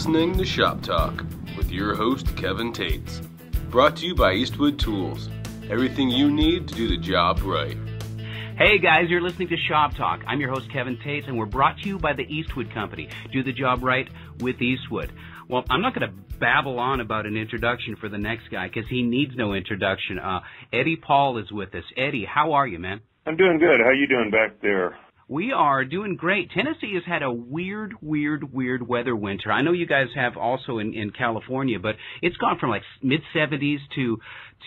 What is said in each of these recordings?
listening to Shop Talk with your host, Kevin Tetz. Brought to you by Eastwood Tools. Everything you need to do the job right. Hey guys, you're listening to Shop Talk. I'm your host, Kevin Tetz, and we're brought to you by the Eastwood Company. Do the job right with Eastwood. Well, I'm not going to babble on about an introduction for the next guy because he needs no introduction. Uh, Eddie Paul is with us. Eddie, how are you, man? I'm doing good. How you doing back there? We are doing great. Tennessee has had a weird, weird, weird weather winter. I know you guys have also in, in California, but it's gone from like mid 70s to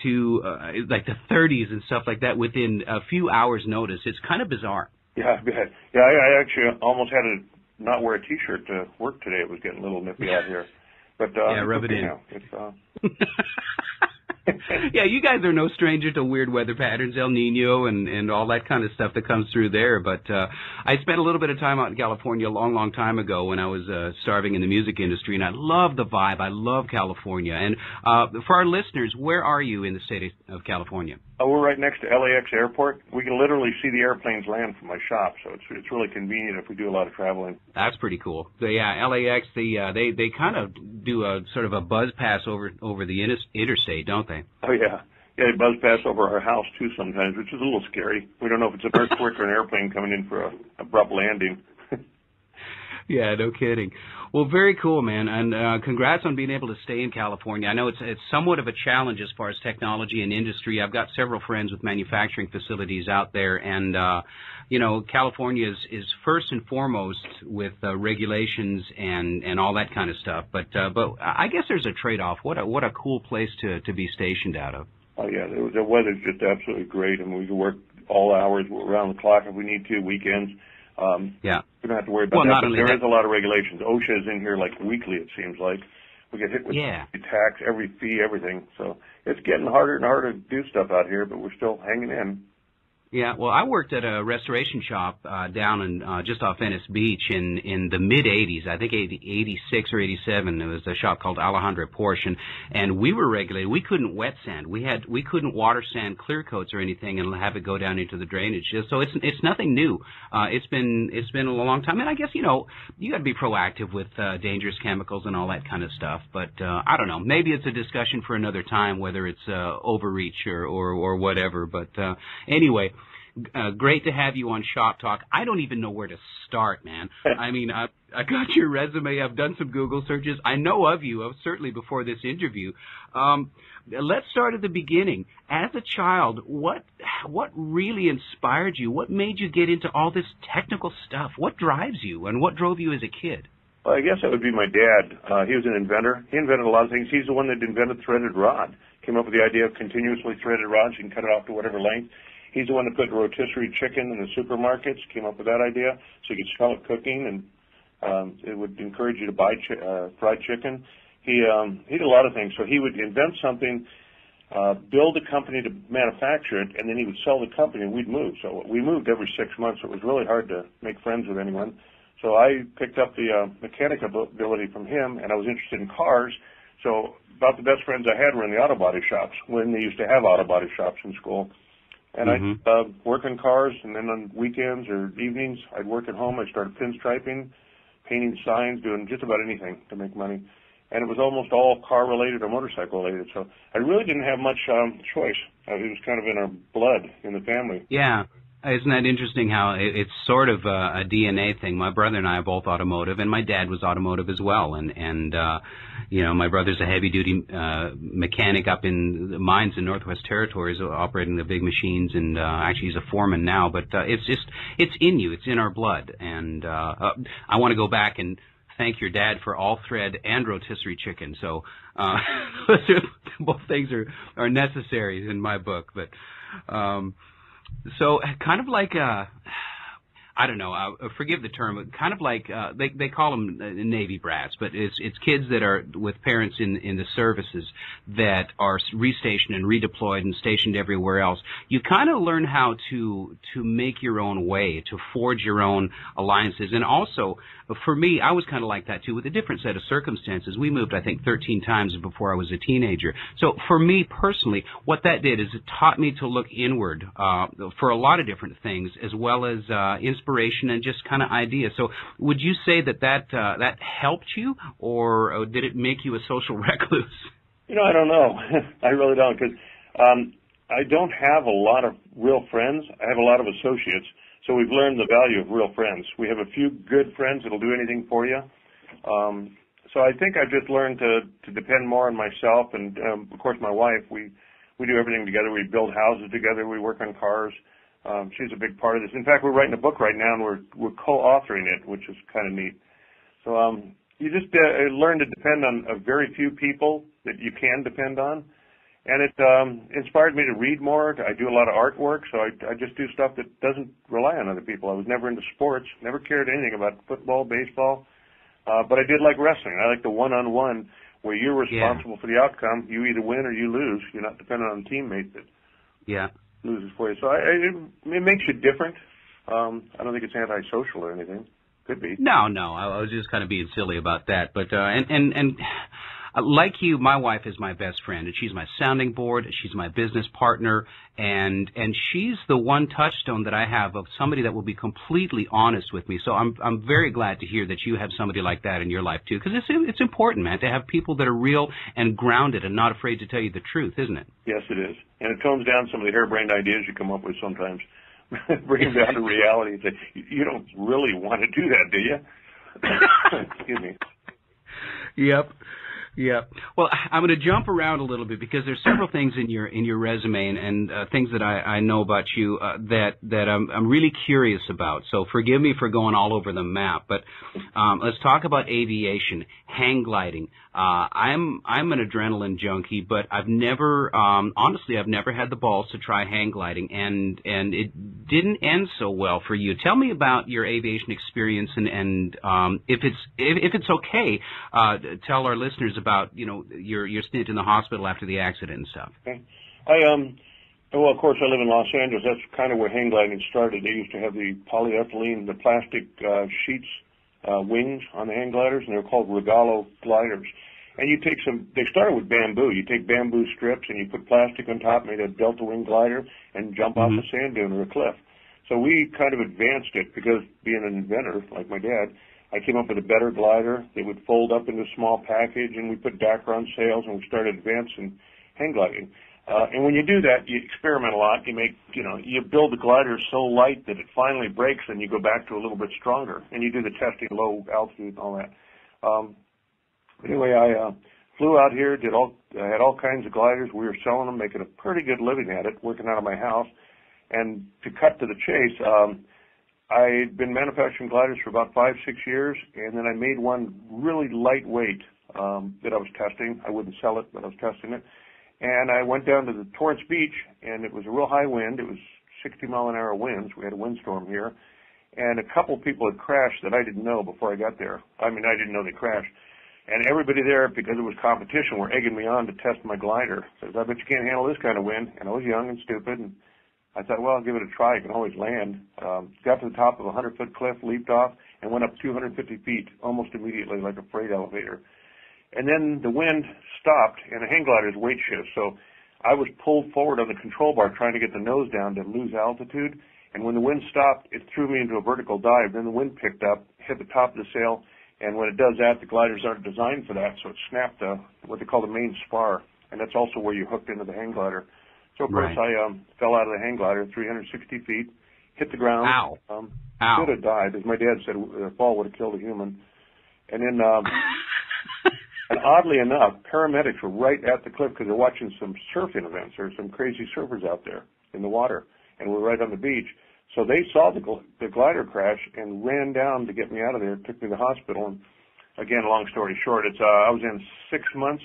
to uh, like the 30s and stuff like that within a few hours' notice. It's kind of bizarre. Yeah, I bet. Yeah, I, I actually almost had to not wear a T-shirt to work today. It was getting a little nippy out here. But uh, yeah, rub it in. Now. It's, uh, yeah, you guys are no stranger to weird weather patterns, El Nino and and all that kind of stuff that comes through there. But uh, I spent a little bit of time out in California a long, long time ago when I was uh, starving in the music industry, and I love the vibe. I love California. And uh, for our listeners, where are you in the state of California? Oh, we're right next to LAX airport. We can literally see the airplanes land from my shop, so it's it's really convenient if we do a lot of traveling. That's pretty cool. So, yeah, LAX, the uh, they they kind of do a sort of a buzz pass over over the inter- interstate, don't they? Oh yeah. Yeah, they buzz pass over our house too sometimes, which is a little scary. We don't know if it's an earthquake or an airplane coming in for a abrupt landing. yeah, no kidding. Well, very cool, man, and uh, congrats on being able to stay in California. I know it's it's somewhat of a challenge as far as technology and industry. I've got several friends with manufacturing facilities out there, and uh, you know, California is is first and foremost with uh, regulations and and all that kind of stuff. But uh, but I guess there's a trade off. What a what a cool place to to be stationed out of. Oh yeah, the, the weather's just absolutely great, I and we can work all hours around the clock if we need to, weekends. Um, yeah. We don't have to worry about well, that. But there that. is a lot of regulations. OSHA is in here like weekly, it seems like. We get hit with yeah. tax, every fee, everything. So it's getting harder and harder to do stuff out here, but we're still hanging in. Yeah, well, I worked at a restoration shop uh, down in uh, just off Venice Beach in in the mid '80s. I think 80, 86 or '87. It was a shop called Alejandro Porsche, and, and we were regulated. We couldn't wet sand. We had we couldn't water sand clear coats or anything and have it go down into the drainage. So it's it's nothing new. Uh, it's been it's been a long time, and I guess you know you got to be proactive with uh, dangerous chemicals and all that kind of stuff. But uh, I don't know. Maybe it's a discussion for another time, whether it's uh, overreach or or, or whatever. But uh, anyway. Uh, great to have you on Shop Talk. I don't even know where to start, man. I mean, I, I got your resume. I've done some Google searches. I know of you, certainly before this interview. Um, let's start at the beginning. As a child, what what really inspired you? What made you get into all this technical stuff? What drives you, and what drove you as a kid? Well, I guess that would be my dad. Uh, he was an inventor. He invented a lot of things. He's the one that invented threaded rod. Came up with the idea of continuously threaded rods. You can cut it off to whatever length. He's the one that put rotisserie chicken in the supermarkets, came up with that idea, so you could smell it cooking, and um, it would encourage you to buy chi- uh, fried chicken. He um, he did a lot of things. So he would invent something, uh, build a company to manufacture it, and then he would sell the company, and we'd move. So we moved every six months. So it was really hard to make friends with anyone. So I picked up the uh, mechanic ability from him, and I was interested in cars. So about the best friends I had were in the auto body shops when they used to have auto body shops in school. And mm-hmm. I'd uh, work on cars, and then on weekends or evenings, I'd work at home. I started pinstriping, painting signs, doing just about anything to make money. And it was almost all car related or motorcycle related. So I really didn't have much um, choice. Uh, it was kind of in our blood in the family. Yeah. Isn't that interesting how it's sort of a, a DNA thing? My brother and I are both automotive, and my dad was automotive as well. And and uh, you know, my brother's a heavy duty uh, mechanic up in the mines in Northwest Territories, operating the big machines, and uh, actually he's a foreman now. But uh, it's just it's in you, it's in our blood. And uh, uh, I want to go back and thank your dad for all thread and rotisserie chicken. So uh, both things are are necessary in my book. But um, so kind of like uh I don't know. Uh, forgive the term. Kind of like uh, they they call them uh, Navy brats, but it's it's kids that are with parents in in the services that are restationed and redeployed and stationed everywhere else. You kind of learn how to to make your own way, to forge your own alliances, and also for me, I was kind of like that too, with a different set of circumstances. We moved, I think, 13 times before I was a teenager. So for me personally, what that did is it taught me to look inward uh, for a lot of different things, as well as uh, inspiration inspiration and just kind of ideas. So, would you say that that uh, that helped you, or uh, did it make you a social recluse? You know, I don't know. I really don't because um, I don't have a lot of real friends. I have a lot of associates. So we've learned the value of real friends. We have a few good friends that'll do anything for you. Um, so I think I've just learned to to depend more on myself and um, of course my wife. We we do everything together. We build houses together. We work on cars. Um, she's a big part of this. In fact, we're writing a book right now and we're we're co-authoring it, which is kind of neat. So um, you just uh, learn to depend on a very few people that you can depend on and it um, inspired me to read more. I do a lot of artwork, so I, I just do stuff that doesn't rely on other people. I was never into sports, never cared anything about football, baseball, uh, but I did like wrestling. I like the one-on-one where you're responsible yeah. for the outcome. You either win or you lose. You're not dependent on a teammate that yeah loses for you. So I, it, it makes you different. Um, I don't think it's antisocial or anything. Could be. No, no. I, I was just kind of being silly about that, but uh, and and and like you, my wife is my best friend, and she's my sounding board. She's my business partner, and and she's the one touchstone that I have of somebody that will be completely honest with me. So I'm I'm very glad to hear that you have somebody like that in your life too, because it's it's important, man, to have people that are real and grounded and not afraid to tell you the truth, isn't it? Yes, it is, and it tones down some of the harebrained ideas you come up with sometimes. Bring them down to reality and say, you don't really want to do that, do you? Excuse me. Yep. Yeah. Well, I'm going to jump around a little bit because there's several things in your in your resume and, and uh, things that I, I know about you uh, that that I'm I'm really curious about. So forgive me for going all over the map, but um, let's talk about aviation, hang gliding. Uh, I'm I'm an adrenaline junkie, but I've never um, honestly I've never had the balls to try hang gliding, and and it didn't end so well for you. Tell me about your aviation experience and and um, if it's if, if it's okay, uh, tell our listeners about you know your your stint in the hospital after the accident and stuff. Okay. I um well of course I live in Los Angeles. That's kind of where hang gliding started. They used to have the polyethylene, the plastic uh, sheets uh, wings on the hang gliders, and they were called Rogallo gliders. And you take some, they started with bamboo. You take bamboo strips and you put plastic on top, made a delta wing glider, and jump mm-hmm. off a sand dune or a cliff. So we kind of advanced it because being an inventor, like my dad, I came up with a better glider that would fold up into a small package, and we put Dacron sails, and we started advancing hang gliding. Uh, and when you do that, you experiment a lot. You make, you know, you build the glider so light that it finally breaks, and you go back to a little bit stronger. And you do the testing low altitude and all that. Um, anyway, I uh, flew out here, did all, I had all kinds of gliders. We were selling them, making a pretty good living at it, working out of my house. And to cut to the chase, um, I'd been manufacturing gliders for about five, six years, and then I made one really lightweight um, that I was testing. I wouldn't sell it, but I was testing it. And I went down to the Torrance Beach, and it was a real high wind. It was 60 mile an hour winds. We had a windstorm here. And a couple people had crashed that I didn't know before I got there. I mean, I didn't know they crashed. And everybody there, because it was competition, were egging me on to test my glider. Says, I bet you can't handle this kind of wind. And I was young and stupid, and I thought, well, I'll give it a try. I can always land. Um, got to the top of a 100 foot cliff, leaped off, and went up 250 feet almost immediately like a freight elevator. And then the wind stopped, and the hang glider's weight shift. So I was pulled forward on the control bar trying to get the nose down to lose altitude. And when the wind stopped, it threw me into a vertical dive. Then the wind picked up, hit the top of the sail, and when it does that, the gliders aren't designed for that, so it snapped the, what they call the main spar, and that's also where you hooked into the hang glider. So of course right. I um, fell out of the hang glider 360 feet, hit the ground. Ow. Um, Ow. Should have died, as my dad said. A fall would have killed a human. And then, um, and oddly enough, paramedics were right at the cliff because they're watching some surfing events. There's some crazy surfers out there in the water, and we're right on the beach. So they saw the, gl- the glider crash and ran down to get me out of there. Took me to the hospital. And again, long story short, it's uh, I was in six months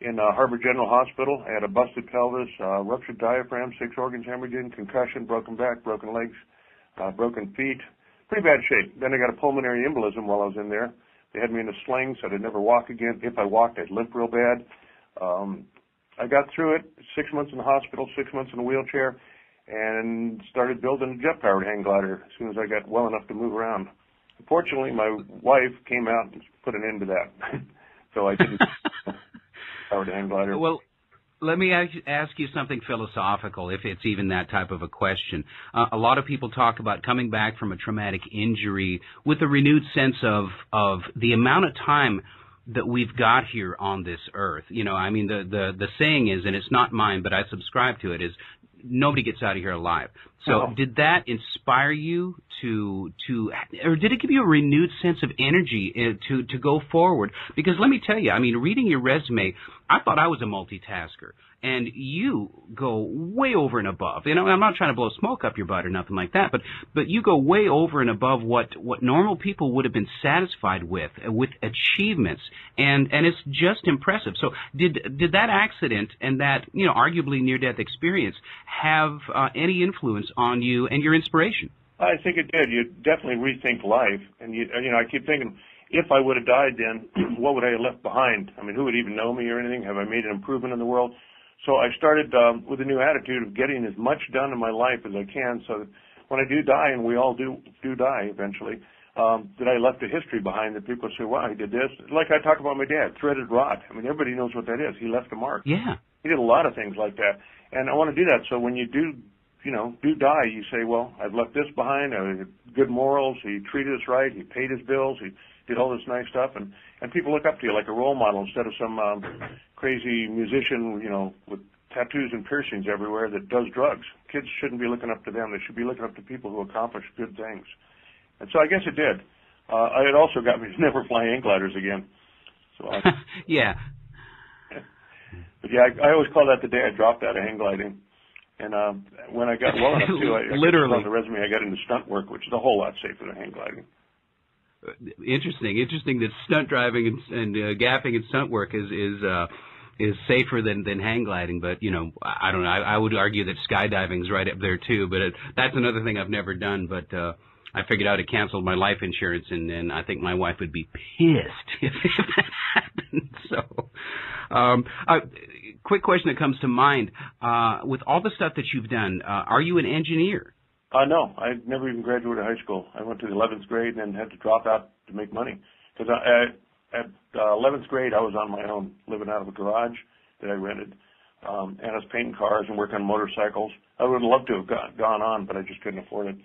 in uh, Harbor General Hospital. I had a busted pelvis, uh, ruptured diaphragm, six organs hemorrhaging, concussion, broken back, broken legs, uh, broken feet. Pretty bad shape. Then I got a pulmonary embolism while I was in there. They had me in a sling, so I'd never walk again. If I walked, I'd limp real bad. Um, I got through it. Six months in the hospital, six months in a wheelchair, and started building a jet-powered hang glider as soon as I got well enough to move around. Unfortunately, my wife came out and put an end to that, so I didn't. powered hang glider. Well, let me ask you something philosophical, if it's even that type of a question. Uh, a lot of people talk about coming back from a traumatic injury with a renewed sense of of the amount of time that we've got here on this earth. You know, I mean, the the the saying is, and it's not mine, but I subscribe to it, is nobody gets out of here alive. So Oh. did that inspire you to to or did it give you a renewed sense of energy uh, to to go forward? Because let me tell you, I mean, reading your resume, I thought I was a multitasker. And you go way over and above. You know, I'm not trying to blow smoke up your butt or nothing like that, but but you go way over and above what what normal people would have been satisfied with uh, with achievements, and and it's just impressive. So did did that accident and that you know arguably near death experience have uh, any influence on you and your inspiration? I think it did. You definitely rethink life, and you, you know, I keep thinking, if I would have died then, what would I have left behind? I mean, who would even know me or anything? Have I made an improvement in the world? So I started um, with a new attitude of getting as much done in my life as I can, so that when I do die, and we all do do die eventually, um, that I left a history behind that people say, "Wow, he did this." Like I talk about my dad, threaded rod. I mean, everybody knows what that is. He left a mark. Yeah. He did a lot of things like that, and I want to do that. So when you do, you know, do die, you say, well, I've left this behind. I had good morals. He treated us right. He paid his bills. He did all this nice stuff, and and people look up to you like a role model instead of some um, crazy musician, you know, with tattoos and piercings everywhere that does drugs. Kids shouldn't be looking up to them. They should be looking up to people who accomplish good things. And so I guess it did. Uh, it also got me to never fly hang gliders again. So I, yeah. But yeah, I, I always call that the day I dropped out of hang gliding. And um, when I got well enough to, I, I Literally. on the resume, I got into stunt work, which is a whole lot safer than hang gliding. Interesting. Interesting that stunt driving and, and uh, gapping and stunt work is is uh, is safer than than hang gliding. But you know, I, don't know. I, I would argue that skydiving's right up there too. But it, that's another thing I've never done. But uh, I figured out it canceled my life insurance, and, and I think my wife would be pissed if, that happened. So, um, uh, quick question that comes to mind: uh, with all the stuff that you've done, uh, are you an engineer? Uh, no, I never even graduated high school. I went to the 11th grade and then had to drop out to make money. Because I, at uh, 11th grade, I was on my own, living out of a garage that I rented. Um, and I was painting cars and working on motorcycles. I would have loved to have got, gone on, but I just couldn't afford it.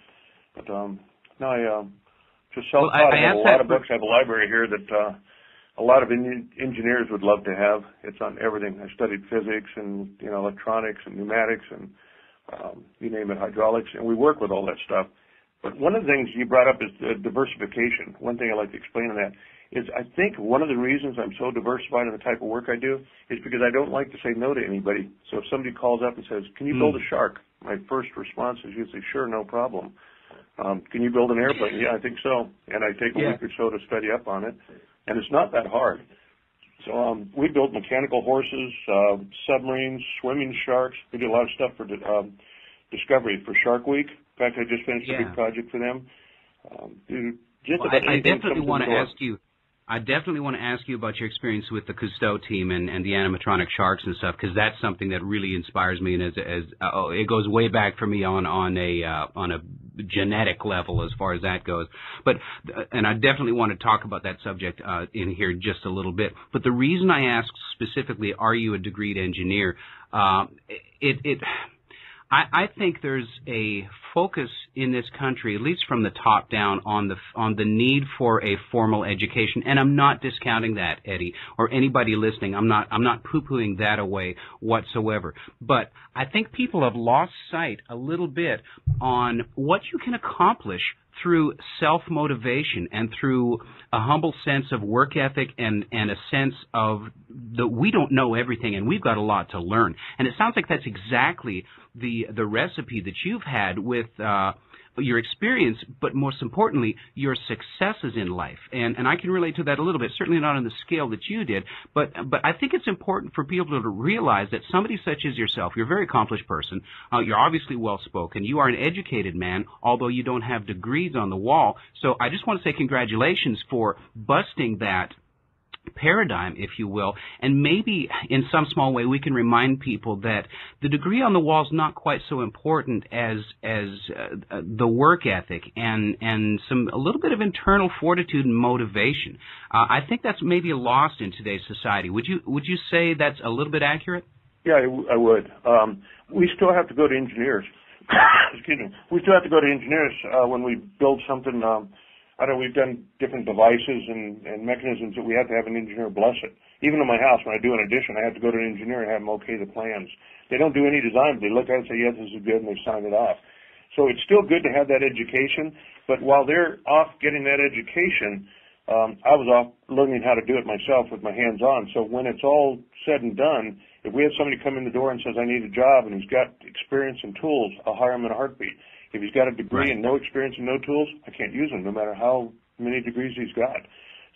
But um, no, I um, just Well, self-taught. I- I I, have a lot of books. I have a library here that uh, a lot of en- engineers would love to have. It's on everything. I studied physics and you know electronics and pneumatics and um, you name it, hydraulics, and we work with all that stuff. But one of the things you brought up is the diversification. One thing I'd like to explain on that is I think one of the reasons I'm so diversified in the type of work I do is because I don't like to say no to anybody. So if somebody calls up and says, can you build a shark? My first response is usually, sure, no problem. Um, can you build an airplane? Yeah, I think so. And I take a Yeah. week or so to study up on it. And it's not that hard. So um, we built mechanical horses, uh, submarines, swimming sharks. We did a lot of stuff for um, Discovery for Shark Week. In fact, I just finished a big project for them. Um, just Well, about I, I definitely want to ask you. I definitely want to ask you about your experience with the Cousteau team and, and the animatronic sharks and stuff because that's something that really inspires me and as, as uh, oh, it goes way back for me on on a uh, on a genetic level as far as that goes. But uh, and I definitely want to talk about that subject uh, in here just a little bit. But the reason I ask specifically, are you a degreed engineer? Uh, it it I, I think there's a focus in this country, at least from the top down, on the on the need for a formal education, and I'm not discounting that, Eddie, or anybody listening. I'm not I'm not poo-pooing that away whatsoever. But I think people have lost sight a little bit on what you can accomplish through self-motivation and through a humble sense of work ethic and, and a sense of that we don't know everything and we've got a lot to learn. And it sounds like that's exactly the, the recipe that you've had with, uh, your experience, but most importantly, your successes in life. And and I can relate to that a little bit. Certainly not on the scale that you did, but but I think it's important for people to realize that somebody such as yourself, you're a very accomplished person. Uh, you're obviously well spoken. You are an educated man, although you don't have degrees on the wall. So I just want to say congratulations for busting that paradigm, if you will, and maybe in some small way we can remind people that the degree on the wall is not quite so important as as uh, the work ethic and and some a little bit of internal fortitude and motivation. Uh, I think that's maybe lost in today's society. Would you would you say that's a little bit accurate? Yeah, I, I would. Um, we still have to go to engineers. Excuse me. We still have to go to engineers uh, when we build something. Um, I know we've done different devices and, and mechanisms that we have to have an engineer bless it. Even in my house, when I do an addition, I have to go to an engineer and have them okay the plans. They don't do any design, but they look at it and say, yes, this is good, and they sign it off. So it's still good to have that education, but while they're off getting that education, um, I was off learning how to do it myself with my hands on. So when it's all said and done, if we have somebody come in the door and says, I need a job, and he's got experience and tools, I'll hire him in a heartbeat. If he's got a degree right. and no experience and no tools, I can't use him no matter how many degrees he's got.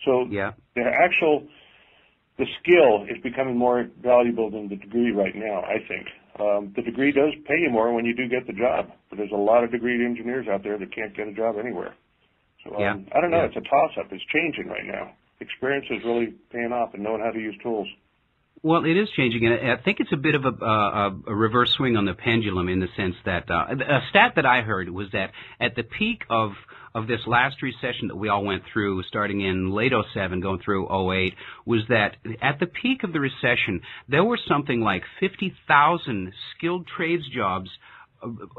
So yeah. the actual the skill is becoming more valuable than the degree right now, I think. Um, the degree does pay you more when you do get the job, but there's a lot of degreed engineers out there that can't get a job anywhere. So um, yeah. I don't know. Yeah. It's a toss-up. It's changing right now. Experience is really paying off and knowing how to use tools. Well, it is changing, and I think it's a bit of a, a, reverse swing on the pendulum in the sense that uh, a stat that I heard was that at the peak of of this last recession that we all went through, starting in late 07, going through 08, was that at the peak of the recession, there were something like 50,000 skilled trades jobs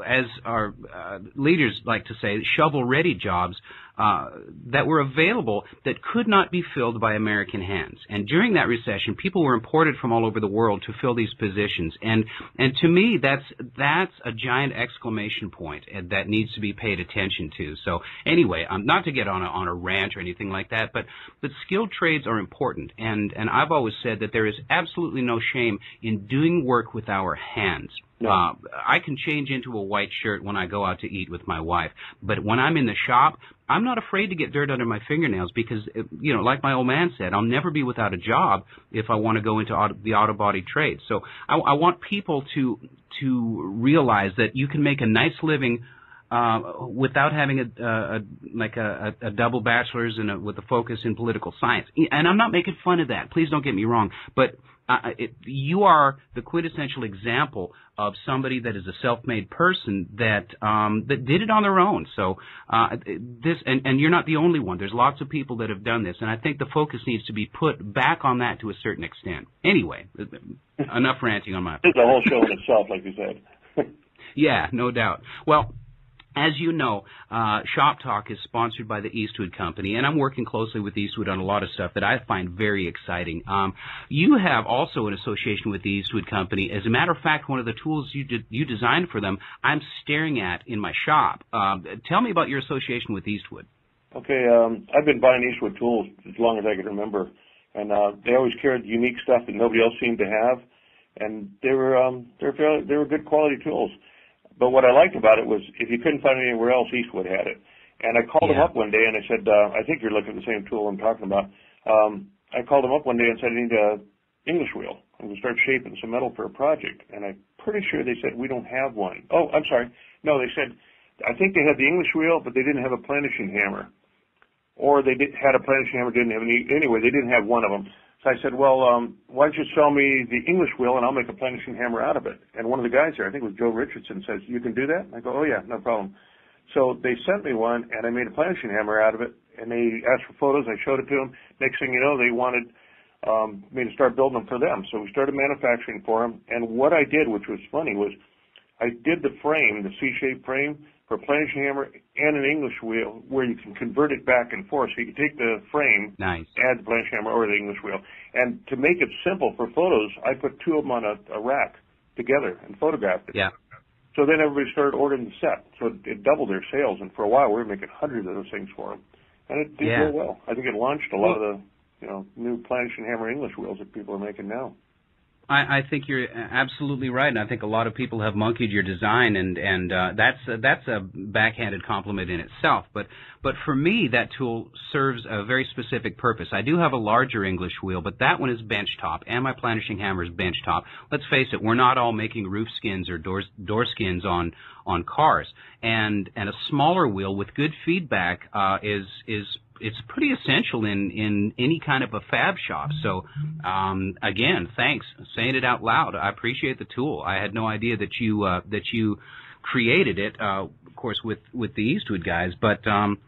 as our uh, leaders like to say, shovel-ready jobs uh, that were available that could not be filled by American hands. And during that recession, people were imported from all over the world to fill these positions. And and to me, that's that's a giant exclamation point that needs to be paid attention to. So anyway, um, not to get on a on a rant or anything like that, but but skilled trades are important. And and I've always said that there is absolutely no shame in doing work with our hands. No. Uh, I can change into a white shirt when I go out to eat with my wife, but when I'm in the shop, I'm not afraid to get dirt under my fingernails because, you know, like my old man said, I'll never be without a job if I want to go into auto, the auto body trade. So I, I want people to to realize that you can make a nice living uh, without having a, a, like a, a double bachelor's and with a focus in political science. And I'm not making fun of that. Please don't get me wrong. But uh, it, you are the quintessential example of somebody that is a self-made person that um, that did it on their own. So uh, this, and, and you're not the only one. There's lots of people that have done this, and I think the focus needs to be put back on that to a certain extent. Anyway, enough ranting on my. It's a whole show in itself, like you said. yeah, no doubt. Well, as you know, uh, Shop Talk is sponsored by the Eastwood Company, and I'm working closely with Eastwood on a lot of stuff that I find very exciting. Um, you have also an association with the Eastwood Company. As a matter of fact, one of the tools you you designed for them, I'm staring at in my shop. Um, tell me about your association with Eastwood. Okay, um, I've been buying Eastwood tools as long as I can remember, and uh, they always carried unique stuff that nobody else seemed to have, and they were um, they fairly, they were good quality tools. But what I liked about it was if you couldn't find it anywhere else, Eastwood had it. And I called yeah. him up one day and I said, uh, I think you're looking at the same tool I'm talking about. Um, I called him up one day and said, I need a English wheel. I'm going to start shaping some metal for a project. And I'm pretty sure they said, we don't have one. Oh, I'm sorry. No, they said, I think they had the English wheel, but they didn't have a planishing hammer. Or they did, had a planishing hammer, didn't have any. Anyway, they didn't have one of them. So I said, well, um, why don't you sell me the English wheel and I'll make a planishing hammer out of it. And one of the guys there, I think it was Joe Richardson, says, you can do that? I go, oh yeah, no problem. So they sent me one and I made a planishing hammer out of it and they asked for photos. I showed it to them. Next thing you know, they wanted um, me to start building them for them. So we started manufacturing for them. And what I did, which was funny, was I did the frame, the C-shaped frame, for a planishing hammer and an English wheel where you can convert it back and forth. So you can take the frame, nice. add the planishing hammer or the English wheel. And to make it simple for photos, I put two of them on a, a rack together and photographed it. Yeah. So then everybody started ordering the set. So it, it doubled their sales. And for a while, we were making hundreds of those things for them. And it did yeah. real well. I think it launched a lot of the, you know, new planishing hammer English wheels that people are making now. I, I think you're absolutely right, and I think a lot of people have monkeyed your design, and and uh, that's uh, that's a backhanded compliment in itself. But but for me, that tool serves a very specific purpose. I do have a larger English wheel, but that one is bench top, and my planishing hammer is bench top. Let's face it, we're not all making roof skins or door door skins on on cars, and and a smaller wheel with good feedback uh, is is it's pretty essential in in any kind of a fab shop. So um, again, thanks saying it out loud. I appreciate the tool. I had no idea that you uh, that you created it. Uh, of course, with with the Eastwood guys, but um,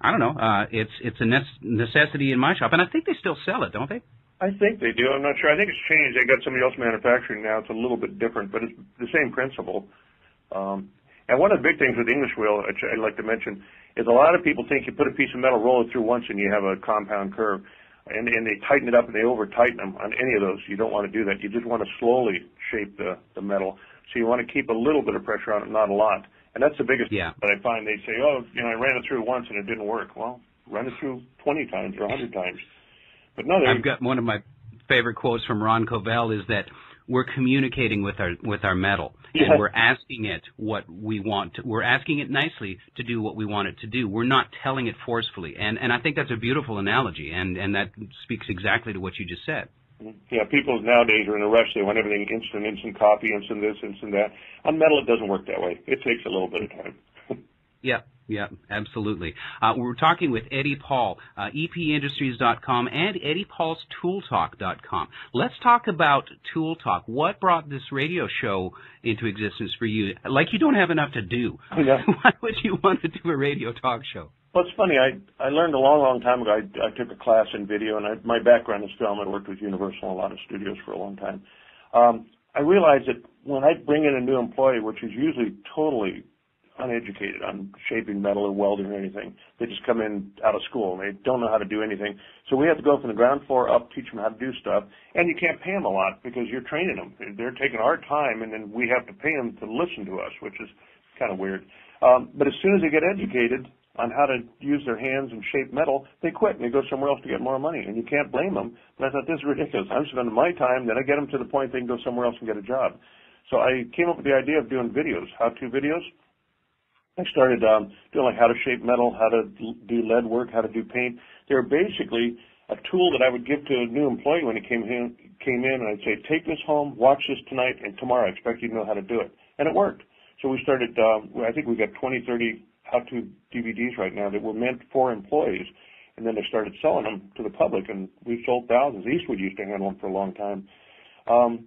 I don't know. Uh, it's it's a necessity in my shop, and I think they still sell it, don't they? I think they do. I'm not sure. I think it's changed. They got somebody else manufacturing now. It's a little bit different, but it's the same principle. Um, and one of the big things with English wheel, which I'd like to mention, is a lot of people think you put a piece of metal, roll it through once, and you have a compound curve. And, and they tighten it up and they over tighten them on any of those. You don't want to do that. You just want to slowly shape the, the metal. So you want to keep a little bit of pressure on it, not a lot. And that's the biggest yeah. that I find. They say, oh, you know, I ran it through once and it didn't work. Well, run it through 20 times or 100 times. But no, I've got one of my favorite quotes from Ron Covell is that we're communicating with our with our metal Yeah. and we're asking it what we want to, we're asking it nicely to do what we want it to do we're not telling it forcefully and and I think that's a beautiful analogy and and that speaks exactly to what you just said Yeah, people nowadays are in a rush. They want everything instant, instant copy, instant this, instant that. On metal, it doesn't work that way. It takes a little bit of time. yeah yeah, absolutely. Uh, we're talking with Eddie Paul, uh, epindustries.com and eddiepaulstooltalk.com. Let's talk about Tool Talk. What brought this radio show into existence for you? Like you don't have enough to do. Yeah. Why would you want to do a radio talk show? Well, it's funny. I I learned a long, long time ago. I, I took a class in video, and I, my background is film. I worked with Universal and a lot of studios for a long time. Um, I realized that when I bring in a new employee, which is usually totally uneducated on shaping metal or welding or anything, they just come in out of school. And they don't know how to do anything. So we have to go from the ground floor up, teach them how to do stuff, and you can't pay them a lot because you're training them. They're taking our time, and then we have to pay them to listen to us, which is kind of weird. Um, but as soon as they get educated on how to use their hands and shape metal, they quit and they go somewhere else to get more money. And you can't blame them. But I thought this is ridiculous. I'm spending my time, then I get them to the point they can go somewhere else and get a job. So I came up with the idea of doing videos, how-to videos. I started um, doing like how to shape metal, how to do lead work, how to do paint. They were basically a tool that I would give to a new employee when he came in, came in, and I'd say, take this home, watch this tonight, and tomorrow I expect you to know how to do it. And it worked. So we started, um, I think we've got 20, 30 how-to DVDs right now that were meant for employees. And then they started selling them to the public, and we've sold thousands. Eastwood used to handle them for a long time. Um,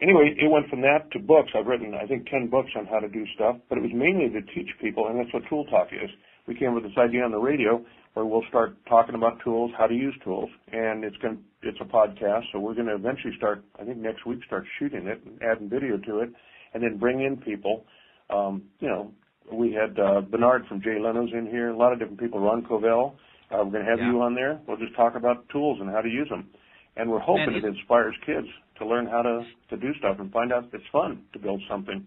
anyway, it went from that to books. I've written, I think, 10 books on how to do stuff, but it was mainly to teach people, and that's what Tool Talk is. We came up with this idea on the radio where we'll start talking about tools, how to use tools, and it's going it's a podcast, so we're going to eventually start, I think next week, start shooting it and adding video to it, and then bring in people. Um, you know, we had uh, Bernard from Jay Leno's in here, a lot of different people, Ron Covell. Uh, we're going to have Yeah. you on there. We'll just talk about tools and how to use them. And we're hoping Man, it inspires kids to learn how to, to do stuff and find out it's fun to build something.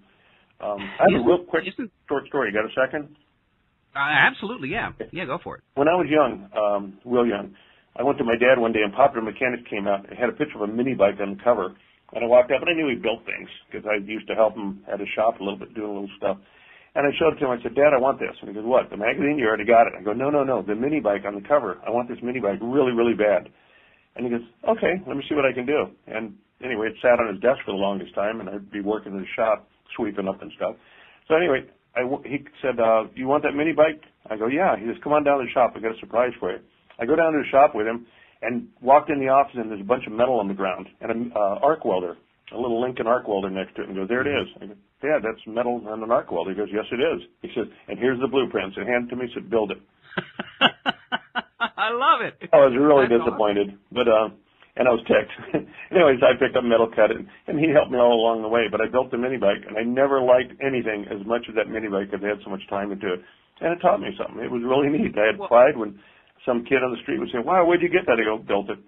Um, I have a real quick short story. You got a second? Uh, absolutely, yeah, yeah, go for it. When I was young, um, real young, I went to my dad one day and Popular Mechanics came out and had a picture of a mini bike on the cover. And I walked up and I knew he built things because I used to help him at his shop a little bit, doing a little stuff. And I showed it to him. I said, Dad, I want this. And he goes, What? The magazine? You already got it. I go, No, no, no. The mini bike on the cover. I want this mini bike really, really bad. And he goes, Okay, let me see what I can do. And anyway, it sat on his desk for the longest time, and I'd be working in the shop, sweeping up and stuff. So anyway, I he said, uh, "You want that mini bike?" I go, "Yeah." He says, "Come on down to the shop. I got a surprise for you." I go down to the shop with him, and walked in the office, and there's a bunch of metal on the ground and an uh, arc welder, a little Lincoln arc welder next to it, and goes, "There it is." I go, yeah, that's metal and an arc welder." He goes, "Yes, it is." He says, "And here's the blueprints." And handed it to me, said, "Build it." I love it. I was really That's disappointed, but uh, and I was ticked. Anyways, I picked up metal cut and, and he helped me all along the way. But I built the mini bike, and I never liked anything as much as that mini bike because I had so much time into it, and it taught me something. It was really neat. I had Well- pride when some kid on the street would say, "Wow, where'd you get that?" I go, "Built it."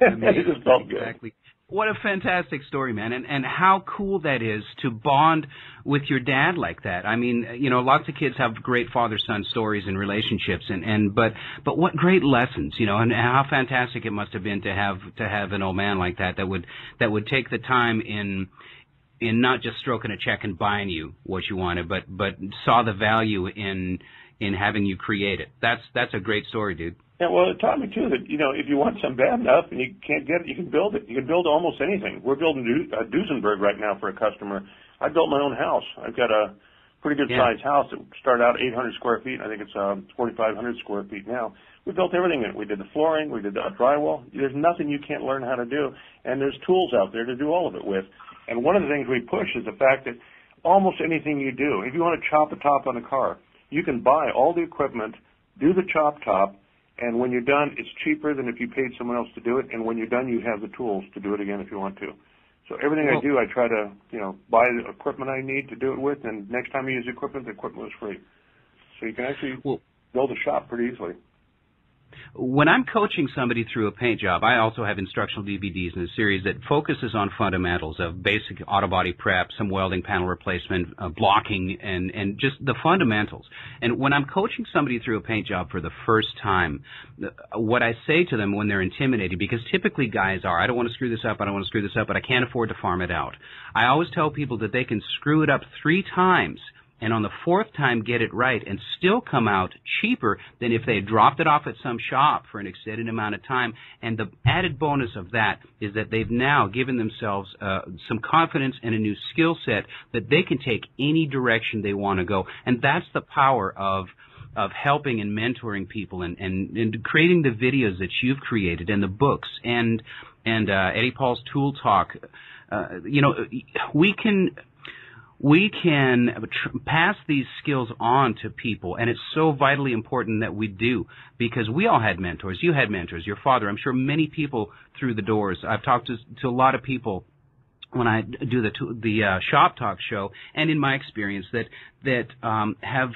and it just felt good. exactly. What a fantastic story, man, and and how cool that is to bond with your dad like that. I mean, you know, lots of kids have great father-son stories and relationships, and and but but what great lessons, you know, and how fantastic it must have been to have to have an old man like that that would that would take the time in in not just stroking a check and buying you what you wanted, but but saw the value in in having you create it. That's that's a great story, dude. Yeah, well, it taught me too that you know if you want something bad enough and you can't get it, you can build it. You can build almost anything. We're building Du- uh, Duesenberg right now for a customer. I built my own house. I've got a pretty good Yeah. sized house that started out 800 square feet. I think it's um, 4,500 square feet now. We built everything in it. We did the flooring. We did the drywall. There's nothing you can't learn how to do, and there's tools out there to do all of it with. And one of the things we push is the fact that almost anything you do, if you want to chop a top on a car, you can buy all the equipment, do the chop top, And when you're done, it's cheaper than if you paid someone else to do it. And when you're done, you have the tools to do it again if you want to. So everything well, I do, I try to, you know, buy the equipment I need to do it with. And next time you use equipment, the equipment is free. So you can actually well, build a shop pretty easily. When I'm coaching somebody through a paint job, I also have instructional DVDs in a series that focuses on fundamentals of basic auto body prep, some welding panel replacement, uh, blocking, and, and just the fundamentals. And when I'm coaching somebody through a paint job for the first time, what I say to them when they're intimidated, because typically guys are, I don't want to screw this up, I don't want to screw this up, but I can't afford to farm it out. I always tell people that they can screw it up three times and on the fourth time get it right and still come out cheaper than if they had dropped it off at some shop for an extended amount of time. And the added bonus of that is that they've now given themselves uh, some confidence and a new skill set that they can take any direction they want to go. And that's the power of of helping and mentoring people and, and, and creating the videos that you've created and the books and and uh, Eddie Paul's Tool Talk. Uh, you know, we can we can tr- pass these skills on to people, and it's so vitally important that we do because we all had mentors. You had mentors, your father. I'm sure many people through the doors. I've talked to, to a lot of people when I do the the uh, shop talk show, and in my experience, that that um, have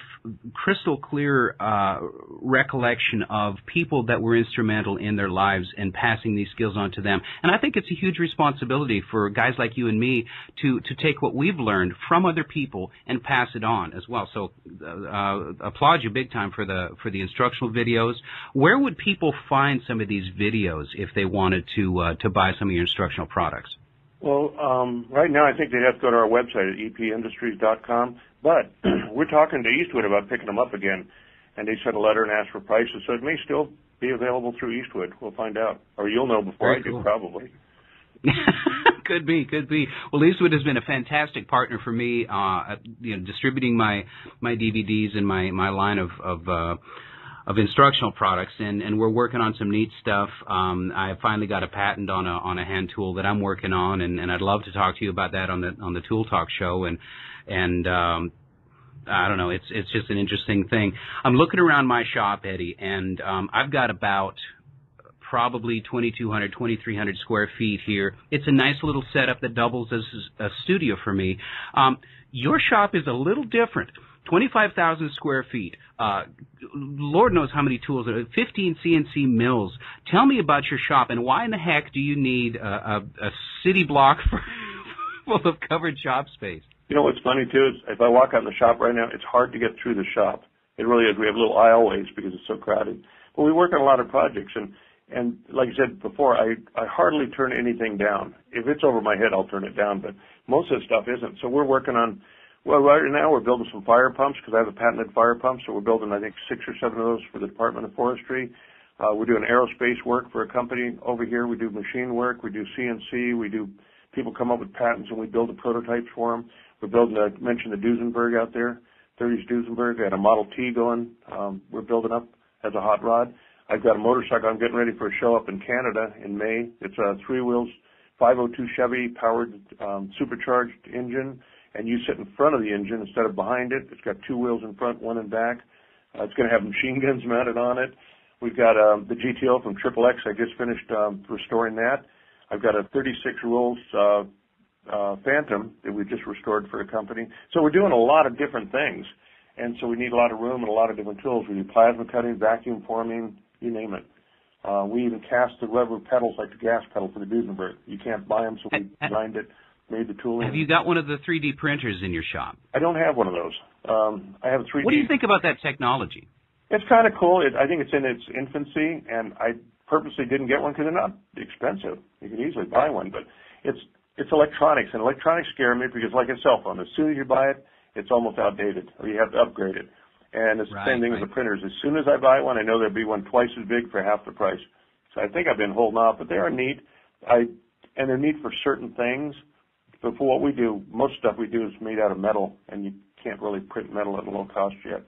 crystal clear uh, recollection of people that were instrumental in their lives and passing these skills on to them. And I think it's a huge responsibility for guys like you and me to to take what we've learned from other people and pass it on as well. So uh, applaud you big time for the for the instructional videos. Where would people find some of these videos if they wanted to uh, to buy some of your instructional products? Well, um, right now I think they'd have to go to our website at epindustries.com. But we're talking to Eastwood about picking them up again, and they sent a letter and asked for prices, so it may still be available through Eastwood. We'll find out, or you'll know before Very I cool. do, probably. could be, could be. Well, Eastwood has been a fantastic partner for me, uh, you know, distributing my my DVDs and my my line of of. Uh, of instructional products, and, and we're working on some neat stuff. Um, I finally got a patent on a on a hand tool that I'm working on, and, and I'd love to talk to you about that on the on the Tool Talk show. And and um, I don't know, it's it's just an interesting thing. I'm looking around my shop, Eddie, and um, I've got about probably 2,200, 2,300 square feet here. It's a nice little setup that doubles as a studio for me. Um, your shop is a little different. 25,000 square feet. Uh, Lord knows how many tools. 15 CNC mills. Tell me about your shop and why in the heck do you need a, a, a city block full of covered shop space? You know what's funny too is if I walk out in the shop right now, it's hard to get through the shop. It really is. We have little aisleways because it's so crowded. But we work on a lot of projects and and like I said before, I I hardly turn anything down. If it's over my head, I'll turn it down. But most of the stuff isn't. So we're working on well, right now we're building some fire pumps because I have a patented fire pump. So we're building, I think, six or seven of those for the Department of Forestry. Uh, we're doing aerospace work for a company over here. We do machine work. We do CNC. We do people come up with patents and we build the prototypes for them. We're building, I mentioned the Duesenberg out there, 30s Duesenberg. I had a Model T going. Um, we're building up as a hot rod. I've got a motorcycle. I'm getting ready for a show up in Canada in May. It's a three wheels, 502 Chevy powered um, supercharged engine and you sit in front of the engine instead of behind it. It's got two wheels in front, one in back. Uh, it's going to have machine guns mounted on it. We've got um, the GTO from Triple X. I just finished um, restoring that. I've got a 36 Rolls uh, uh, Phantom that we just restored for a company. So we're doing a lot of different things, and so we need a lot of room and a lot of different tools. We do plasma cutting, vacuum forming, you name it. Uh, we even cast the rubber pedals like the gas pedal for the Duesenberg. You can't buy them, so we designed it made the tooling. Have you got one of the 3D printers in your shop? I don't have one of those. Um, I have a 3D. What do you think about that technology? It's kind of cool. It, I think it's in its infancy, and I purposely didn't get one because they're not expensive. You can easily buy one, but it's it's electronics, and electronics scare me because, like a cell phone, as soon as you buy it, it's almost outdated, or you have to upgrade it. And it's right, the same thing right. with the printers. As soon as I buy one, I know there'll be one twice as big for half the price. So I think I've been holding off, but they are neat. I and they're neat for certain things. But for what we do, most stuff we do is made out of metal, and you can't really print metal at a low cost yet.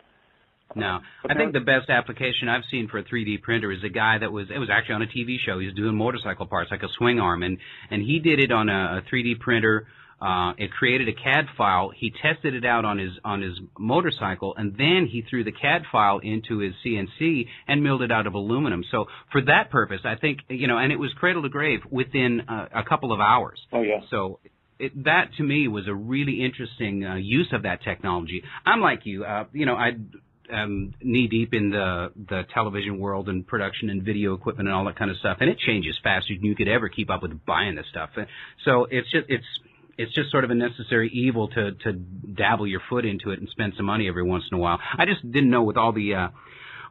No, I think the best application I've seen for a 3D printer is a guy that was it was actually on a TV show. He was doing motorcycle parts like a swing arm, and and he did it on a, a 3D printer Uh, it created a CAD file. He tested it out on his on his motorcycle, and then he threw the CAD file into his CNC and milled it out of aluminum. So for that purpose, I think you know, and it was cradle to grave within uh, a couple of hours. Oh yeah. So it, that to me was a really interesting uh, use of that technology. I'm like you, uh, you know, I um, knee deep in the the television world and production and video equipment and all that kind of stuff, and it changes faster than you could ever keep up with buying the stuff. So it's just it's it's just sort of a necessary evil to to dabble your foot into it and spend some money every once in a while. I just didn't know with all the uh,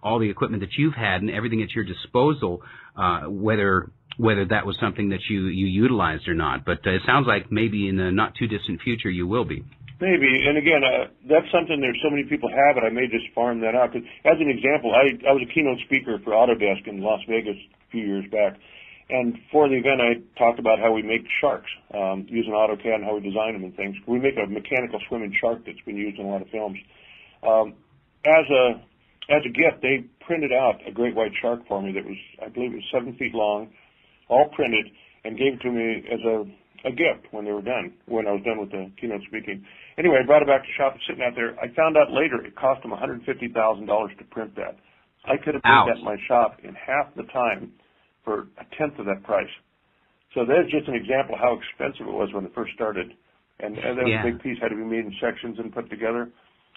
all the equipment that you've had and everything at your disposal, uh, whether whether that was something that you you utilized or not. But uh, it sounds like maybe in the not too distant future you will be. Maybe, and again, uh, that's something there's so many people have it. I may just farm that out. Cause as an example, I I was a keynote speaker for Autodesk in Las Vegas a few years back, and for the event, I talked about how we make sharks um, using AutoCAD and how we design them and things. We make a mechanical swimming shark that's been used in a lot of films. Um, as a as a gift, they printed out a great white shark for me that was, I believe, it was seven feet long, all printed, and gave it to me as a a gift when they were done, when I was done with the keynote speaking. Anyway, I brought it back to shop. It's sitting out there. I found out later it cost them $150,000 to print that. I could have printed that in my shop in half the time for a tenth of that price. So there's just an example of how expensive it was when it first started. And, and that yeah. big piece had to be made in sections and put together.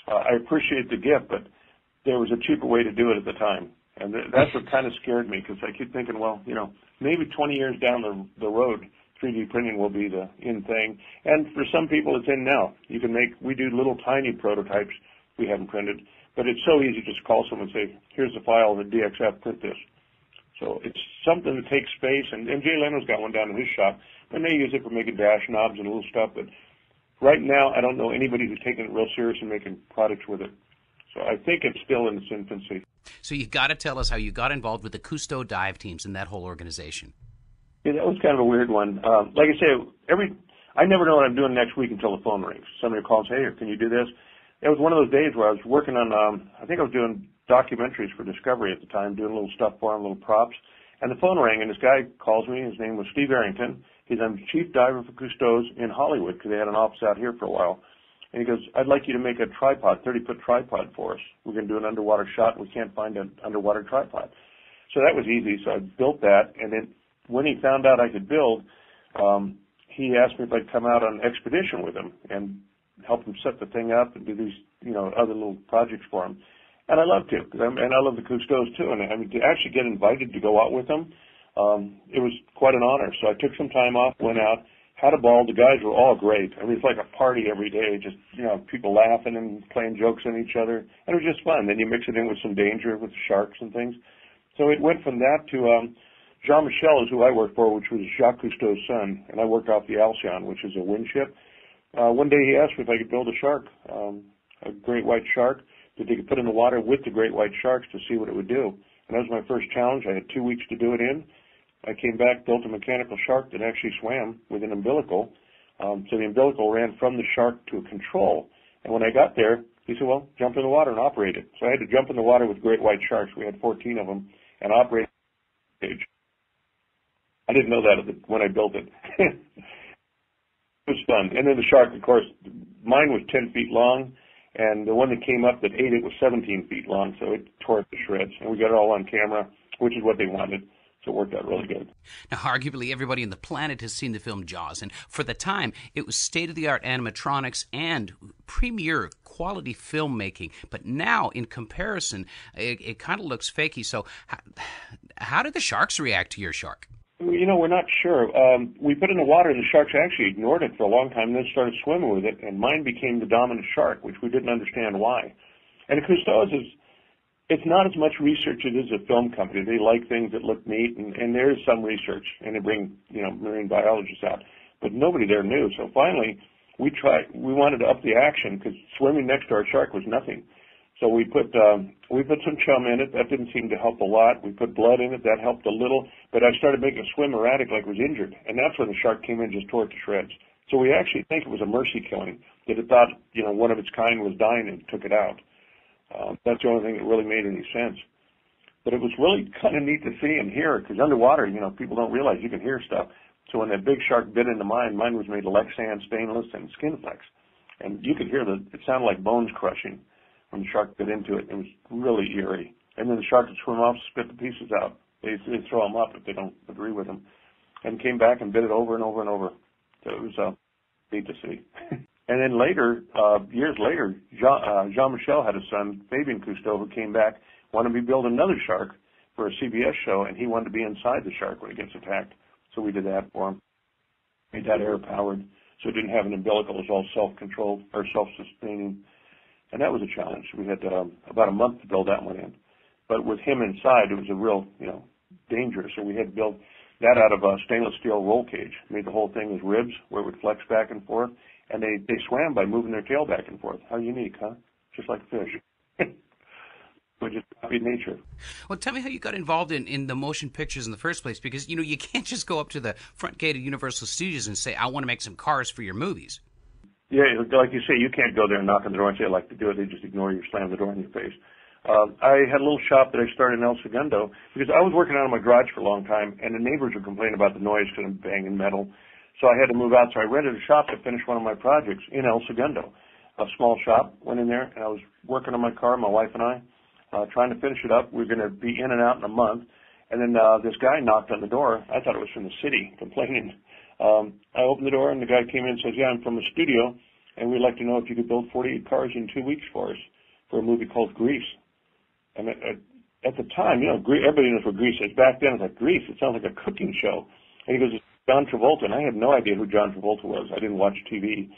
Uh, I appreciate the gift, but there was a cheaper way to do it at the time. And th- that's what kind of scared me because I keep thinking, well, you know, maybe 20 years down the, the road, 3D printing will be the in thing. And for some people, it's in now. You can make, we do little tiny prototypes we haven't printed, but it's so easy to just call someone and say, here's the file, the DXF, print this. So it's something that takes space, and, and Jay Leno's got one down in his shop, and they use it for making dash knobs and little stuff. But right now, I don't know anybody who's taking it real serious and making products with it. I think it's still in its infancy. So you've got to tell us how you got involved with the Cousteau dive teams and that whole organization. Yeah, that was kind of a weird one. Um, like I say, every I never know what I'm doing next week until the phone rings. Somebody calls, hey, can you do this? It was one of those days where I was working on, um, I think I was doing documentaries for Discovery at the time, doing little stuff for them, little props. And the phone rang, and this guy calls me. His name was Steve Arrington. He's I'm chief diver for Cousteau's in Hollywood because they had an office out here for a while. And he goes, I'd like you to make a tripod, 30 foot tripod for us. We're going to do an underwater shot. We can't find an underwater tripod. So that was easy. So I built that. And then when he found out I could build, um, he asked me if I'd come out on an expedition with him and help him set the thing up and do these, you know, other little projects for him. And I love to, cause I'm, and I love the Cousteaus too. And I mean, to actually get invited to go out with them, um, it was quite an honor. So I took some time off, went out, had a ball. The guys were all great. I mean, it's like a party every day. Just you know, people laughing and playing jokes on each other, and it was just fun. Then you mix it in with some danger with the sharks and things. So it went from that to um, Jean Michel is who I worked for, which was Jacques Cousteau's son, and I worked off the Alcyon, which is a wind ship. Uh, one day he asked me if I could build a shark, um, a great white shark that they could put in the water with the great white sharks to see what it would do. And that was my first challenge. I had two weeks to do it in. I came back, built a mechanical shark that actually swam with an umbilical. Um, so the umbilical ran from the shark to a control. And when I got there, he said, well, jump in the water and operate it. So I had to jump in the water with great white sharks. We had 14 of them and operate stage. I didn't know that when I built it. it was fun. And then the shark, of course, mine was 10 feet long and the one that came up that ate it was 17 feet long, so it tore it to shreds. And we got it all on camera, which is what they wanted. So it worked out really good. Now, arguably, everybody on the planet has seen the film Jaws, and for the time, it was state of the art animatronics and premier quality filmmaking. But now, in comparison, it, it kind of looks fakey. So, how, how did the sharks react to your shark? You know, we're not sure. Um, we put it in the water, and the sharks actually ignored it for a long time, and then started swimming with it. And mine became the dominant shark, which we didn't understand why. And Cousteau's is it's not as much research as it is a film company. They like things that look neat, and, and there is some research, and they bring you know marine biologists out, but nobody there knew. So finally, we tried. We wanted to up the action because swimming next to our shark was nothing. So we put um, we put some chum in it. That didn't seem to help a lot. We put blood in it. That helped a little. But I started making it swim erratic, like it was injured, and that's when the shark came in, just tore it to shreds. So we actually think it was a mercy killing. That it thought you know one of its kind was dying and took it out. Um, that's the only thing that really made any sense. But it was really kind of neat to see and hear because underwater, you know, people don't realize you can hear stuff. So when that big shark bit into mine, mine was made of Lexan stainless and Skinflex. And you could hear the, it sounded like bones crushing when the shark bit into it. It was really eerie. And then the shark would swim off, spit the pieces out. They, they throw them up if they don't agree with them. And came back and bit it over and over and over. So it was uh, neat to see. and then later, uh, years later, Jean, uh, Jean-Michel had a son, Fabien Cousteau, who came back, wanted to build another shark for a CBS show, and he wanted to be inside the shark when it gets attacked. So we did that for him. Made that air powered, so it didn't have an umbilical. It was all self-controlled or self-sustaining, and that was a challenge. We had um, about a month to build that one in, but with him inside, it was a real, you know, dangerous. So we had to build that out of a stainless steel roll cage. Made the whole thing with ribs where it would flex back and forth, and they they swam by moving their tail back and forth. How unique, huh? Just like fish. we just copied nature. Well, tell me how you got involved in, in the motion pictures in the first place, because you know you can't just go up to the front gate of Universal Studios and say, "I want to make some cars for your movies." Yeah, like you say, you can't go there and knock on the door and say, "I'd like to do it." They just ignore you, slam the door in your face. Uh, I had a little shop that I started in El Segundo because I was working out of my garage for a long time, and the neighbors were complaining about the noise because I'm banging metal. So I had to move out. So I rented a shop to finish one of my projects in El Segundo, a small shop. Went in there, and I was working on my car, my wife and I uh, trying to finish it up. We are going to be in and out in a month. And then uh, this guy knocked on the door. I thought it was from the city complaining. Um, I opened the door and the guy came in and says, "Yeah, I'm from a studio, and we'd like to know if you could build 48 cars in two weeks for us for a movie called Grease." And at, at the time, you know, everybody knows what Grease is. Back then, I was like, Grease. It sounds like a cooking show. And he goes, it's John Travolta, and I had no idea who John Travolta was. I didn't watch TV.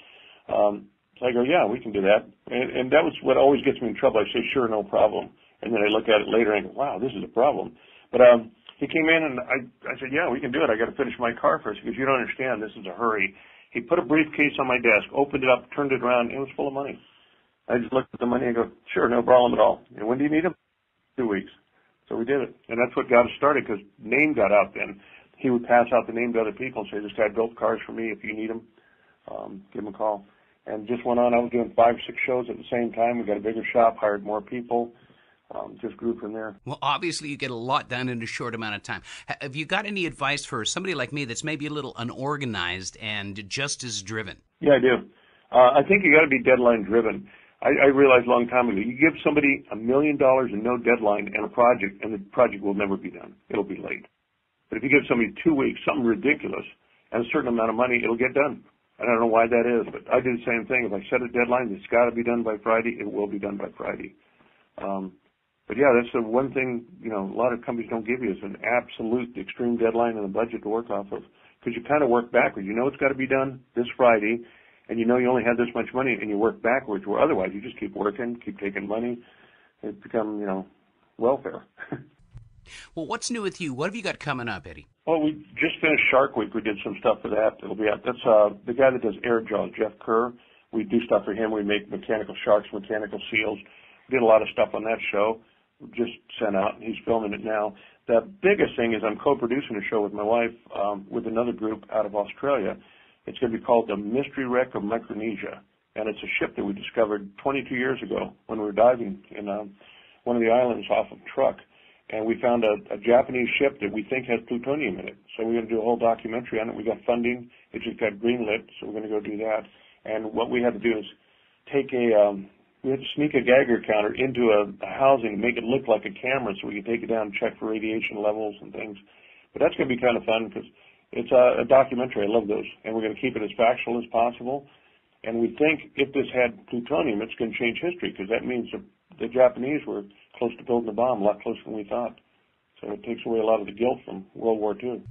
Um, so I go, yeah, we can do that. And, and that was what always gets me in trouble. I say, sure, no problem. And then I look at it later and go, wow, this is a problem. But um, he came in and I, I said, yeah, we can do it. I got to finish my car first because you don't understand. This is a hurry. He put a briefcase on my desk, opened it up, turned it around. It was full of money. I just looked at the money and go, sure, no problem at all. And when do you need them? Two weeks. So we did it. And that's what got us started because name got out then. He would pass out the name to other people and say, this guy built cars for me. If you need them, um, give him a call. And just went on. I was doing five, six shows at the same time. We got a bigger shop, hired more people um, just grew from there. Well, obviously, you get a lot done in a short amount of time. Have you got any advice for somebody like me that's maybe a little unorganized and just as driven? Yeah, I do. Uh, I think you got to be deadline driven. I, I realized a long time ago, you give somebody a million dollars and no deadline and a project, and the project will never be done. It'll be late. But if you give somebody two weeks, something ridiculous, and a certain amount of money, it'll get done. I don't know why that is, but I do the same thing. If I set a deadline, it's got to be done by Friday. It will be done by Friday. Um, but yeah, that's the one thing, you know, a lot of companies don't give you is an absolute extreme deadline and a budget to work off of. Because you kind of work backwards. You know it's got to be done this Friday, and you know you only have this much money, and you work backwards. Where otherwise you just keep working, keep taking money. It become, you know, welfare. well, what's new with you? What have you got coming up, Eddie? Well, we just finished Shark Week. We did some stuff for that. It'll be out. That's uh, the guy that does air jaws, Jeff Kurr. We do stuff for him. We make mechanical sharks, mechanical seals. Did a lot of stuff on that show just sent out. He's filming it now. The biggest thing is I'm co-producing a show with my wife um, with another group out of Australia. It's going to be called The Mystery Wreck of Micronesia, and it's a ship that we discovered 22 years ago when we were diving in um, one of the islands off of Truk, and we found a, a Japanese ship that we think has plutonium in it. So we're going to do a whole documentary on it. We got funding. It just got greenlit, so we're going to go do that. And what we had to do is take a um, we had to sneak a Geiger counter into a, a housing and make it look like a camera so we could take it down and check for radiation levels and things. But that's going to be kind of fun because it's a, a documentary. I love those. And we're going to keep it as factual as possible. And we think if this had plutonium, it's going to change history because that means the, the Japanese were close to building the bomb, a lot closer than we thought. So it takes away a lot of the guilt from World War II.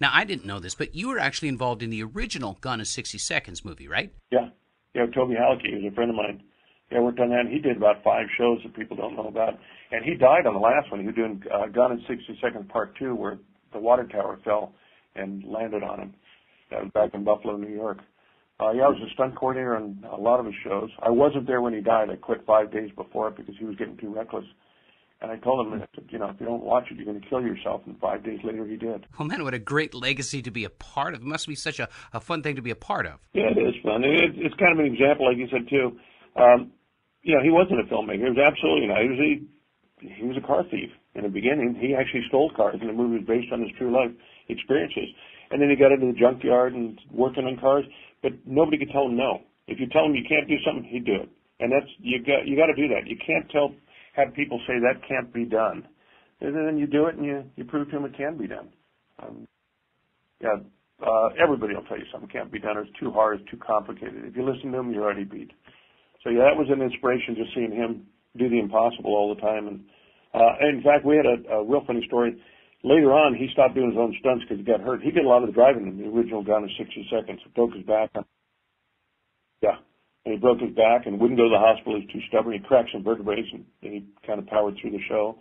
Now, I didn't know this, but you were actually involved in the original Gone in 60 Seconds movie, right? Yeah. Yeah, Toby he was a friend of mine. Yeah, worked on that. And he did about five shows that people don't know about. And he died on the last one. He was doing uh, Gone in 60 Seconds Part 2 where the water tower fell and landed on him. That was back in Buffalo, New York. Uh, yeah, I was a stunt coordinator on a lot of his shows. I wasn't there when he died. I quit five days before it because he was getting too reckless. And I told him, that, you know, if you don't watch it, you're going to kill yourself. And five days later, he did. Well, man, what a great legacy to be a part of. It must be such a, a fun thing to be a part of. Yeah, it is fun. It, it's kind of an example, like you said, too. Um, you know, he wasn't a filmmaker. He was absolutely not. He was a he was a car thief in the beginning. He actually stole cars, and the movie was based on his true life experiences. and then he got into the junkyard and working on cars, but nobody could tell him no. If you tell him you can't do something, he'd do it. And that's you got you got to do that. You can't tell have people say that can't be done, and then you do it and you you prove to them it can be done. Um, yeah, uh, everybody will tell you something can't be done, or it's too hard, it's too complicated. If you listen to him, you're already beat. So yeah, that was an inspiration just seeing him do the impossible all the time. And, uh, in fact, we had a, a real funny story. Later on, he stopped doing his own stunts because he got hurt. He did a lot of the driving in the original Gone in 60 Seconds. He Broke his back. Yeah. And he broke his back and wouldn't go to the hospital. He's too stubborn. He cracked some vertebrae and, he kind of powered through the show.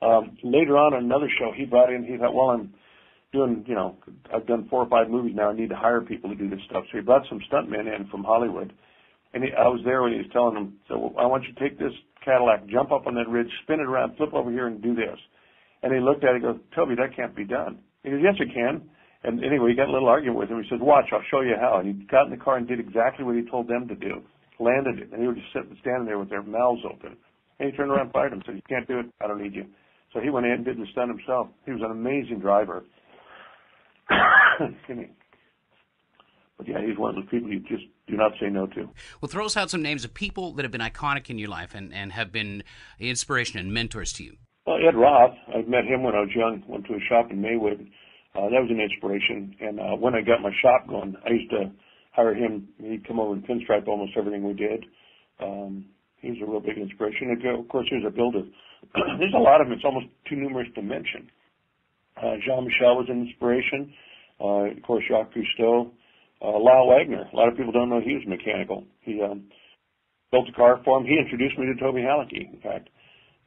Um, later on, another show he brought in, he thought, well, I'm doing, you know, I've done four or five movies now. I need to hire people to do this stuff. So he brought some stuntmen in from Hollywood. And he, I was there when he was telling them, so I want you to take this Cadillac, jump up on that ridge, spin it around, flip over here and do this. And he looked at it and goes, Toby, that can't be done. He goes, yes, it can. And anyway, he got a little argument with him. He says, watch, I'll show you how. And he got in the car and did exactly what he told them to do. Landed it. And they were just sitting, standing there with their mouths open. And he turned around and fired him. Said, you can't do it. I don't need you. So he went in and did the stunt himself. He was an amazing driver. Excuse me. But yeah, he's one of those people you just do not say no to. Well, throw us out some names of people that have been iconic in your life and, and have been inspiration and mentors to you. Well, Ed Roth, I met him when I was young, went to a shop in Maywood. Uh, that was an inspiration. And uh, when I got my shop going, I used to hire him. He'd come over and pinstripe almost everything we did. Um, he was a real big inspiration. Of course, there's a builder. there's a lot of them. It's almost too numerous to mention. Uh, Jean Michel was an inspiration. Uh, of course, Jacques Cousteau. Uh, Lyle Waggoner. A lot of people don't know he was mechanical. He um, built a car for him. He introduced me to Toby Halicki, in fact.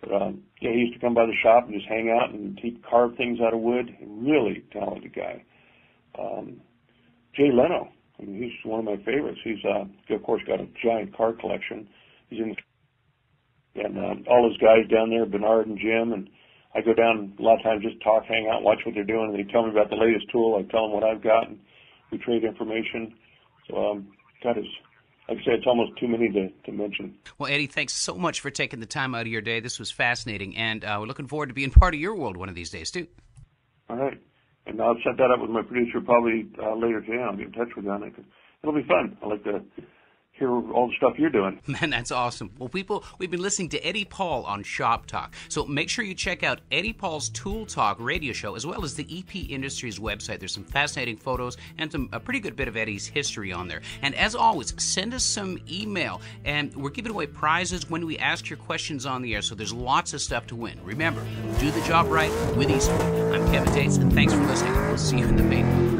But um, yeah, he used to come by the shop and just hang out, and he'd carve things out of wood. Really talented guy. Um, Jay Leno. I mean, he's one of my favorites. He's uh, of course got a giant car collection. He's in and um, all his guys down there, Bernard and Jim, and I go down a lot of times just talk, hang out, watch what they're doing, and they tell me about the latest tool. I tell them what I've got, and we trade information. So, um, God, is like I said, it's almost too many to, to mention. Well, Eddie, thanks so much for taking the time out of your day. This was fascinating, and uh, we're looking forward to being part of your world one of these days, too. All right. And I'll set that up with my producer probably uh, later today. I'll get in touch with you on it. It'll be fun. I like to hear all the stuff you're doing. Man, that's awesome. Well, people, we've been listening to Eddie Paul on Shop Talk. So make sure you check out Eddie Paul's Tool Talk radio show as well as the EP Industries website. There's some fascinating photos and some a pretty good bit of Eddie's history on there. And as always, send us some email. And we're giving away prizes when we ask your questions on the air. So there's lots of stuff to win. Remember, do the job right with Eastwood. I'm Kevin Tetz, and thanks for listening. We'll see you in the main.